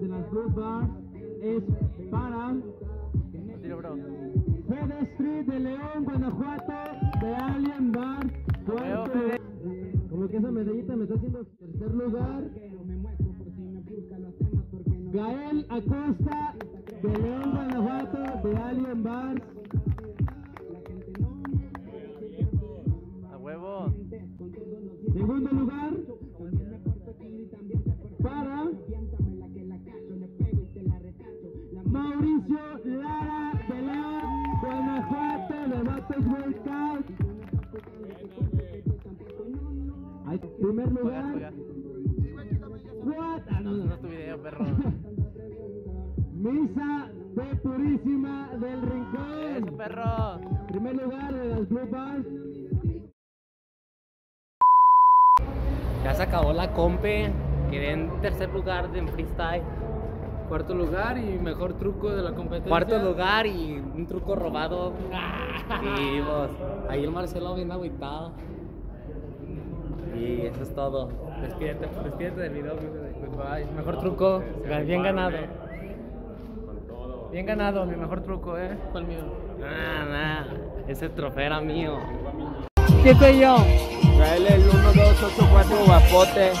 de las Blue Bars es para. Fede Street de León, Guanajuato, de Alien Bar. Como que esa medallita me está haciendo tercer lugar. Gael Acosta de León, Guanajuato, de Alien Bar. Perro. Misa de Purísima del Eso, Rincón. perro. Primer lugar de las Blue Bars. Ya se acabó la compe. Quedé en tercer lugar de en freestyle. Cuarto lugar y mejor truco de la competencia. Cuarto lugar y un truco robado. Y vos, ahí el Marcelo bien agüitado. Y eso es todo. Despídete, despídete del video. Goodbye. Mejor truco. Bien ganado. Bien ganado, mi mejor truco, ¿eh? El mío. Nah, nah, ese trofeo era mío. ¿Qué soy yo? Traele el 1, 2, 8, 4 guapote.